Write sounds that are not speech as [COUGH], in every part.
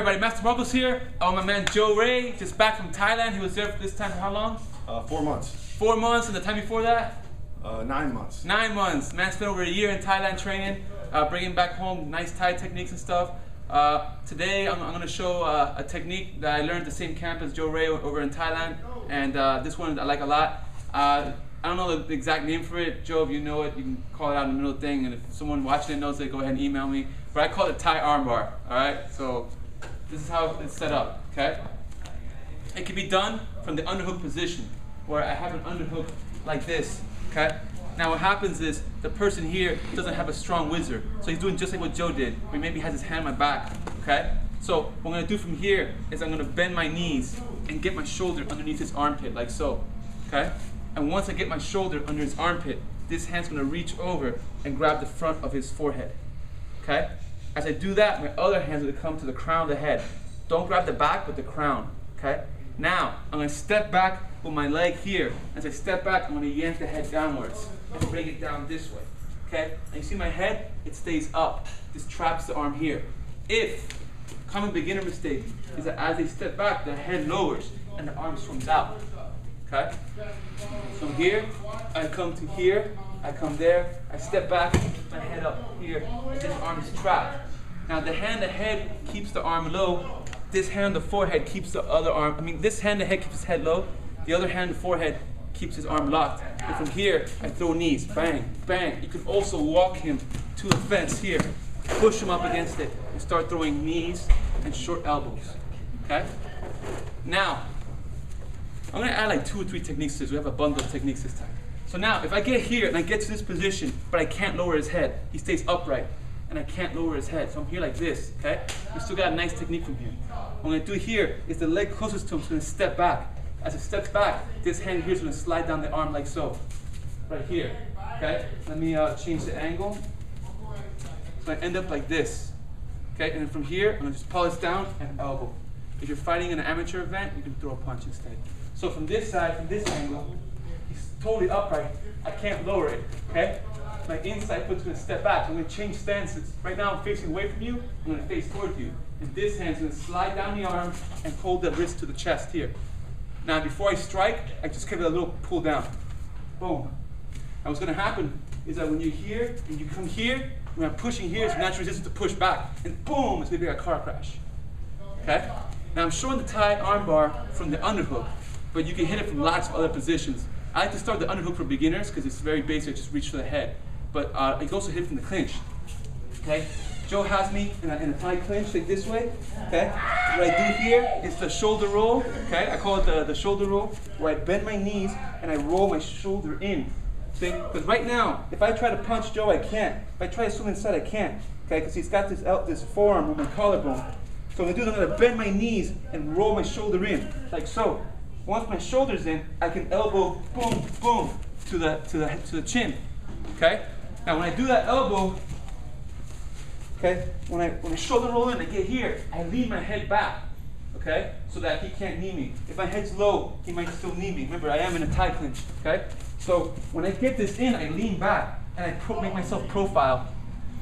Master Marcos here. Oh, my man Joe Ray, just back from Thailand. He was there for this time for how long? Uh, four months. Four months, and the time before that? Uh, nine months. Nine months. Man spent over a year in Thailand training, uh, bringing back home nice Thai techniques and stuff. Uh, today, I'm, I'm going to show uh, a technique that I learned at the same camp as Joe Ray over in Thailand, and uh, this one I like a lot. Uh, I don't know the exact name for it. Joe, if you know it, you can call it out in the middle of the thing, and if someone watching it knows it, go ahead and email me. But I call it Thai armbar, all right? So this is how it's set up, okay? It can be done from the underhook position, where I have an underhook like this, okay? Now what happens is the person here doesn't have a strong whizzer, so he's doing just like what Joe did, where he maybe has his hand on my back, okay? So what I'm gonna do from here is I'm gonna bend my knees and get my shoulder underneath his armpit, like so, okay? And once I get my shoulder under his armpit, this hand's gonna reach over and grab the front of his forehead, okay? As I do that, my other hand's gonna come to the crown of the head. Don't grab the back, but the crown, okay? Now, I'm gonna step back with my leg here. As I step back, I'm gonna yank the head downwards and bring it down this way, okay? And you see my head? It stays up. This traps the arm here. If, common beginner mistake, is that as they step back, the head lowers and the arm swims out, okay? From here, I come to here, I come there, I step back, my head up here, this arm is trapped. Now the hand, the head keeps the arm low. This hand, the forehead keeps the other arm. I mean, this hand, the head keeps his head low. The other hand, the forehead keeps his arm locked. And from here, I throw knees, bang, bang. You can also walk him to the fence here, push him up against it, and start throwing knees and short elbows. Okay? Now, I'm gonna add like two or three techniques to this. We have a bundle of techniques this time. So now, if I get here and I get to this position, but I can't lower his head, he stays upright, and I can't lower his head. So I'm here like this, okay? We still got a nice technique from here. What I'm gonna do here is the leg closest to him is gonna step back. As it steps back, this hand here is gonna slide down the arm like so, right here, okay? Let me uh, change the angle. So I end up like this, okay? And then from here, I'm gonna just pull this down and elbow. If you're fighting in an amateur event, you can throw a punch instead. So from this side, from this angle, he's totally upright. I can't lower it, okay? My inside foot's gonna step back. I'm gonna change stances. Right now I'm facing away from you, I'm gonna face toward you. And this hand's gonna slide down the arm and hold the wrist to the chest here. Now before I strike, I just give it a little pull down. Boom. Now what's gonna happen is that when you're here and you come here, when I'm pushing here, it's natural resistance to push back. And boom, it's gonna be like a car crash. Okay? Now I'm showing the Thai armbar from the underhook, but you can hit it from lots of other positions. I like to start the underhook for beginners because it's very basic, just reach for the head. But uh, can also hit from the clinch. Okay? Joe has me in a, in a Thai clinch, like this way. Okay? What I do here is the shoulder roll. Okay? I call it the, the shoulder roll, where I bend my knees and I roll my shoulder in. Because right now, if I try to punch Joe, I can't. If I try to swim inside, I can't. Okay? Because he's got this out this forearm with my collarbone. So I'm gonna do is I'm gonna bend my knees and roll my shoulder in, like so. Once my shoulder's in, I can elbow, boom, boom, to the to the to the chin. Okay? Now when I do that elbow, okay, when I when I shoulder roll in, I get here, I lean my head back, okay, so that he can't knee me. If my head's low, he might still knee me. Remember, I am in a Thai clinch, okay? So when I get this in, I lean back and I pro- make myself profile,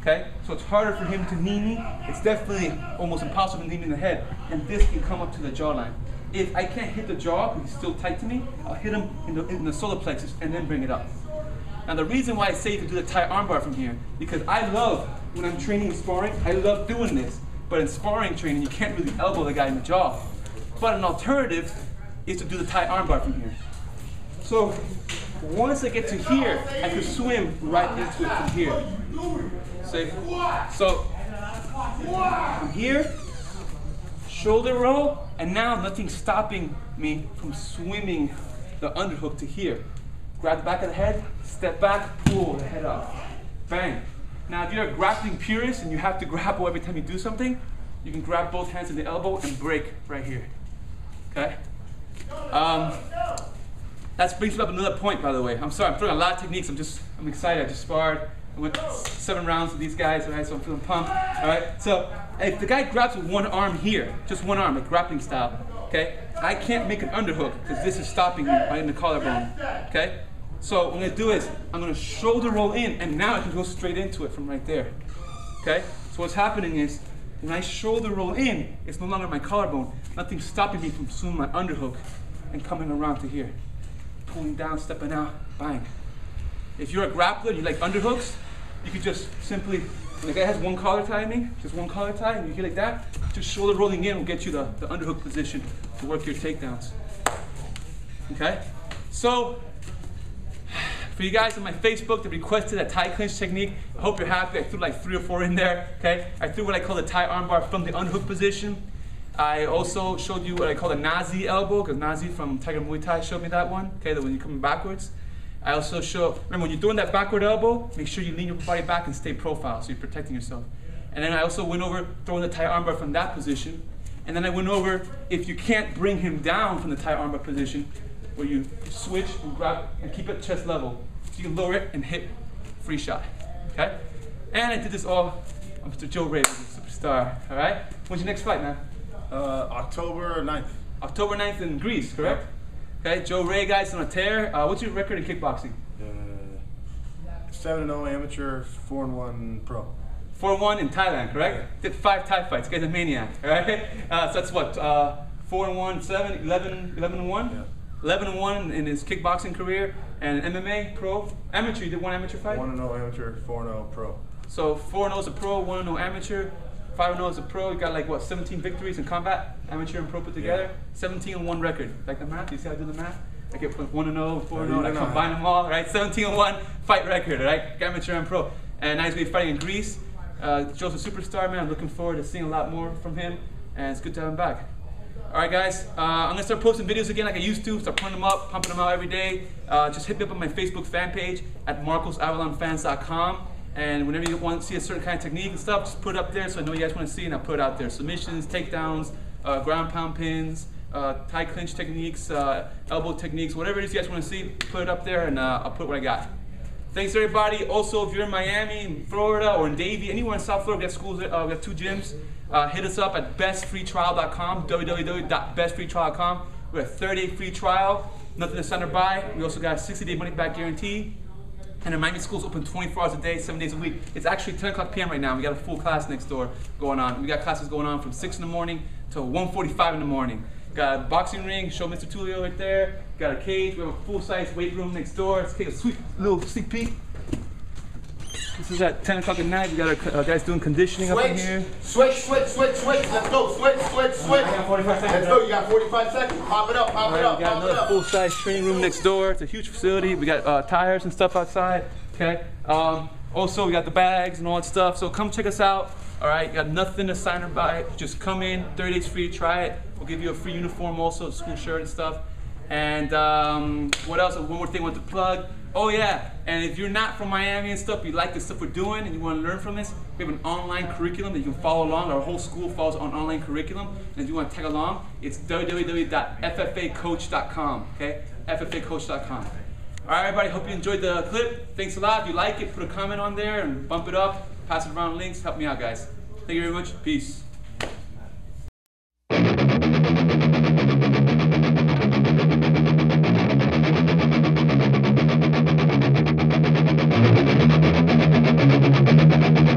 okay? So it's harder for him to knee me. It's definitely almost impossible to knee me in the head, and this can come up to the jawline. If I can't hit the jaw because he's still tight to me, I'll hit him in the, in the solar plexus and then bring it up. Now the reason why I say to do the Thai armbar from here, because I love when I'm training and sparring, I love doing this. But in sparring training, you can't really elbow the guy in the jaw. But an alternative is to do the Thai armbar from here. So once I get to here, I can swim right into it from here. See? So from here, shoulder roll, and now nothing's stopping me from swimming the underhook to here. Grab the back of the head, step back, pull the head up. Bang. Now, if you're a grappling purist and you have to grapple every time you do something, you can grab both hands in the elbow and break right here. Okay? Um, that brings up another point, by the way. I'm sorry, I'm throwing a lot of techniques. I'm just, I'm excited. I just sparred. Went seven rounds with these guys, right? So I'm feeling pumped, all right? So if the guy grabs with one arm here, just one arm, like grappling style, okay? I can't make an underhook because this is stopping me right in the collarbone, okay? So what I'm gonna do is I'm gonna shoulder roll in, and now I can go straight into it from right there, okay? So what's happening is When I shoulder roll in, it's no longer my collarbone. Nothing's stopping me from swinging my underhook and coming around to here. Pulling down, stepping out, bang. If you're a grappler, you like underhooks, you could just simply, the guy has one collar tie me, just one collar tie, and you get like that, just shoulder rolling in will get you the, the underhook position to work your takedowns. Okay? So, for you guys on my Facebook that requested a Thai clinch technique, I hope you're happy. I threw like three or four in there, okay? I threw what I call the Thai armbar from the unhook position. I also showed you what I call the Nazi elbow, because Nazi from Tiger Muay Thai showed me that one, okay, that when you're coming backwards. I also show, remember when you're doing that backward elbow, make sure you lean your body back and stay profile, so you're protecting yourself. And then I also went over throwing the Thai armbar from that position. And then I went over if you can't bring him down from the Thai armbar position, where you switch and grab and keep it chest level. So you can lower it and hit free shot. Okay? And I did this all on Mr. Joe Ray, superstar. Alright? When's your next fight, man? Uh, October 9th. October 9th in Greece, correct? Okay, Joe Ray, guys, on a tear. Uh, what's your record in kickboxing? Uh, 7 0 amateur, 4 1 pro. 4 1 in Thailand, correct? Did five Thai fights. Guy's a maniac, [LAUGHS] right? Uh, so that's what? Uh, 4 and 1, 7, 11, 11 and 1? Yeah. 11 and 1 in his kickboxing career and MMA pro. Amateur, you did one amateur fight? 1 0 amateur, 4 0 pro. So 4 0 is a pro, 1 0 amateur, 5 0 as a pro. You got like what, 17 victories in combat, amateur and pro put together? Yeah. 17 and 1 record. Like the math? You see how I do the math? I get 1 and 0, 4 and Yeah, 0, I combine them all, right? 17 and 1 fight record, right? Amateur and pro. And now he's going to be fighting in Greece. Uh, Joe's a superstar, man. I'm looking forward to seeing a lot more from him, and it's good to have him back. All right, guys. Uh, I'm gonna start posting videos again like I used to. Start putting them up, pumping them out every day. Uh, just hit me up on my Facebook fan page at marcosavalonfans.com. And whenever you want to see a certain kind of technique and stuff, just put it up there so I know you guys want to see, and I'll put it out there. Submissions, takedowns, uh, ground pound pins, uh, Thai clinch techniques, uh, elbow techniques, whatever it is you guys want to see, put it up there, and uh, I'll put what I got. Thanks everybody. Also, if you're in Miami, Florida, or in Davie, anywhere in South Florida, we got schools. Uh, we got two gyms. Uh, hit us up at bestfreetrial.com. www.bestfreetrial.com. We have a 30 day free trial. Nothing to sign or buy. We also got a 60 day money back guarantee. And the Miami school's open 24 hours a day, seven days a week. It's actually 10 o'clock p.m. right now. We got a full class next door going on. We got classes going on from 6 in the morning to 1:45 in the morning. Got a boxing ring. Show Mr. Tulio right there. Got a cage. We have a full-size weight room next door. Let's take a sweet little sneak peek. This is at 10 o'clock at night. We got our uh, guys doing conditioning up in here. switch, switch, switch, switch. Let's go. Switch, switch, switch. I got 45 seconds. Let's go. You got 45 seconds. Pop it up, pop it Alright, up, we got pop another full-size training room next door. It's a huge facility. We got uh, tires and stuff outside. Okay. Um, also, we got the bags and all that stuff. So come check us out. All right. You Got nothing to sign or buy. Just come in. 30 days free try it. We'll give you a free uniform, also school shirt and stuff. And um, what else? One more thing I want to plug. Oh yeah, and if you're not from Miami and stuff, you like the stuff we're doing and you want to learn from this, we have an online curriculum that you can follow along. Our whole school follows on online curriculum, and if you want to tag along, it's www.ffacoach.com. Okay, ffacoach.com. All right, everybody. Hope you enjoyed the clip. Thanks a lot. If you like it, put a comment on there and bump it up. Pass it around links. Help me out, guys. Thank you very much. Peace.